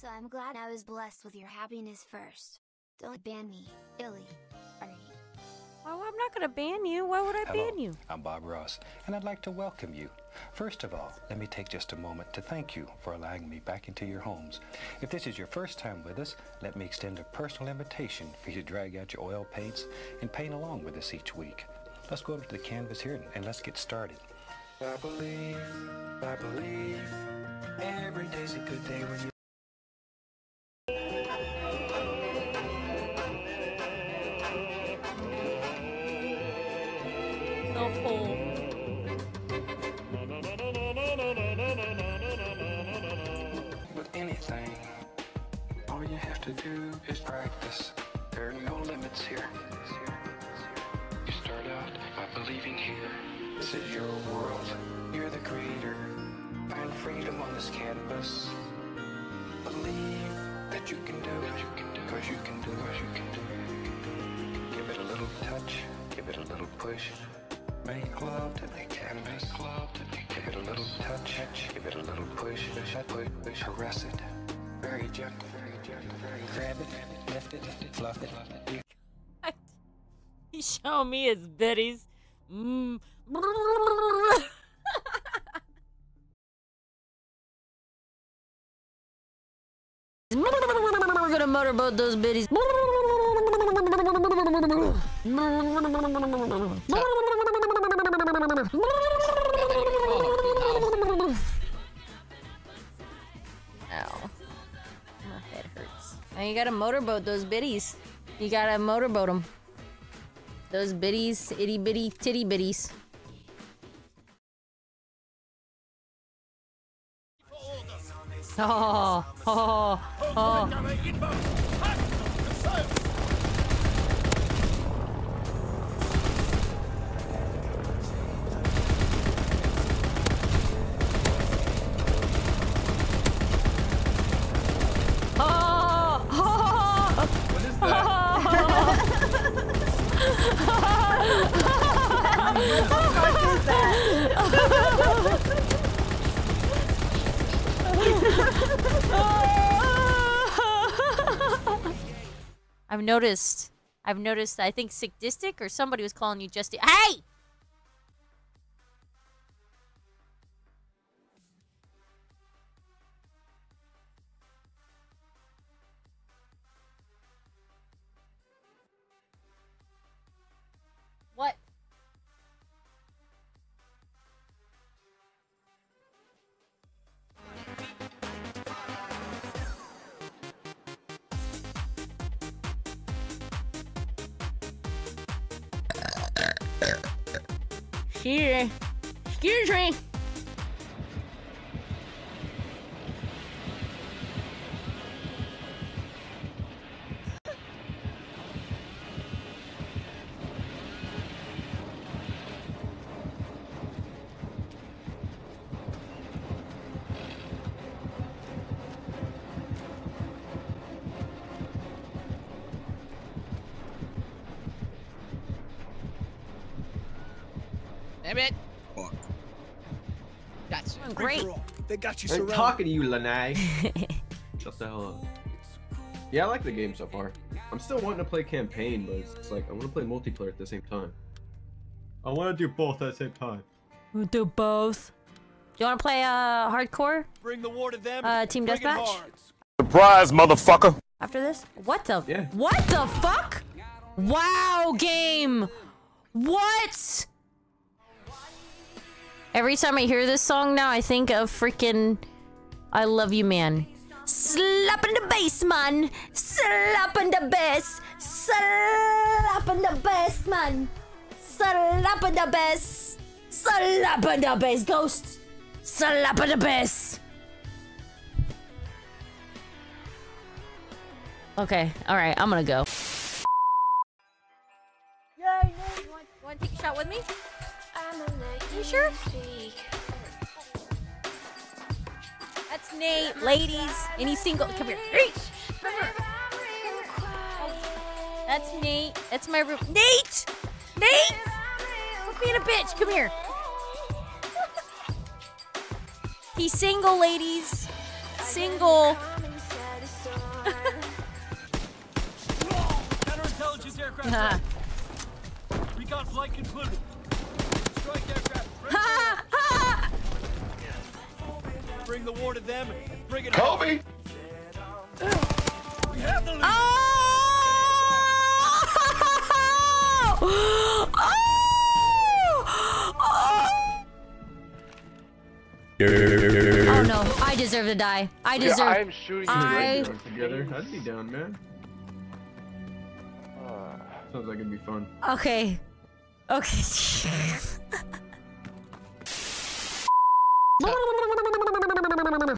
So I'm glad I was blessed with your happiness first. Don't ban me, Illy. Alright. Oh, I'm not gonna ban you. Why would I Hello, ban you? I'm Bob Ross, and I'd like to welcome you. First of all, let me take just a moment to thank you for allowing me back into your homes. If this is your first time with us, let me extend a personal invitation for you to drag out your oil paints and paint along with us each week. Let's go over to the canvas here and let's get started. I believe, I believe, every day's a good day when you to do is practice. There are no limits here. You start out by believing here. This is your world. You're the creator. Find freedom on this canvas. Believe that you can do it. Cause you can do it. You can do. Give it a little touch. Give it a little push. Make love to the canvas. Give it a little touch. Give it a little push. Push, push. Caress it. Very gentle. Very gentle. Grab it. Lift it. Fluff it. You He's showing me his bitties. Mm. We're gonna motorboat those bitties. Ow. gotta motorboat those bitties. You gotta motorboat them. Those bitties, itty bitty titty bitties. Oh, oh, oh. Oh, I've noticed. I've noticed. I think Sickdistic or somebody was calling you just. Hey! Excuse Excuse me. Damn it. Fuck. Gotcha. Doing great. They got you I'm surrounded. talking to you, Lanai. Shut the hell up. Yeah, I like the game so far. I'm still wanting to play campaign, but it's, it's like I want to play multiplayer at the same time. I want to do both at the same time. We'll do both. You want to play uh hardcore Bring the war to them. Uh, team Bring deathmatch? Surprise, motherfucker! after this? What the? Yeah. What the fuck? Wow, game. What? Every time I hear this song now, I think of freaking I Love You Man. Slap in the bass, man. Slap in the bass. Slap in the bass, man. Slap in the bass. Slap in the bass, ghost. Slap in the bass. Okay, alright, I'm gonna go. here? That's Nate. Ladies, any single? Come here. Come here. That's Nate. That's my room. Nate! Nate! Quit being a bitch. Come here. He's single, ladies. Single. Uh-huh. Flight concluded. Strike aircraft. Bring the war to them and bring it home. Kobe! We have the ah! ah! lead. Oh no, I deserve to die. I Yeah, deserve. I'm shooting I- right Work together. I'd be down, man. Ah. Sounds like it'd be fun. Okay. Okay.